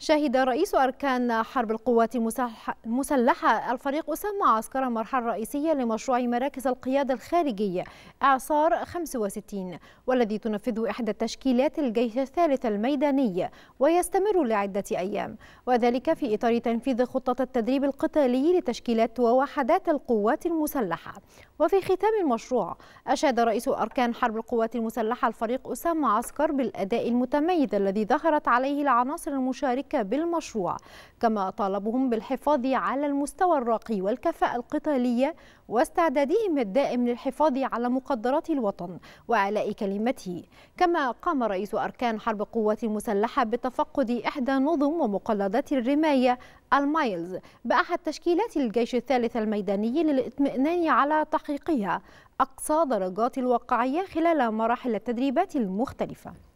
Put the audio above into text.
شهد رئيس أركان حرب القوات المسلحة الفريق أسامة عسكر مرحلة رئيسية لمشروع مراكز القيادة الخارجية إعصار 65 والذي تنفذه إحدى تشكيلات الجيش الثالث الميداني ويستمر لعدة أيام. وذلك في إطار تنفيذ خطة التدريب القتالي لتشكيلات ووحدات القوات المسلحة. وفي ختام المشروع أشاد رئيس أركان حرب القوات المسلحة الفريق أسامة عسكر بالأداء المتميز الذي ظهرت عليه العناصر المشاركة المشاركة بالمشروع كما طالبهم بالحفاظ على المستوى الراقي والكفاءة القتالية واستعدادهم الدائم للحفاظ على مقدرات الوطن وعلاء كلمته. كما قام رئيس أركان حرب القوات المسلحة بتفقد إحدى نظم ومقلدات الرماية المايلز بأحد تشكيلات الجيش الثالث الميداني للإطمئنان على تحقيقها أقصى درجات الواقعية خلال مراحل التدريبات المختلفة.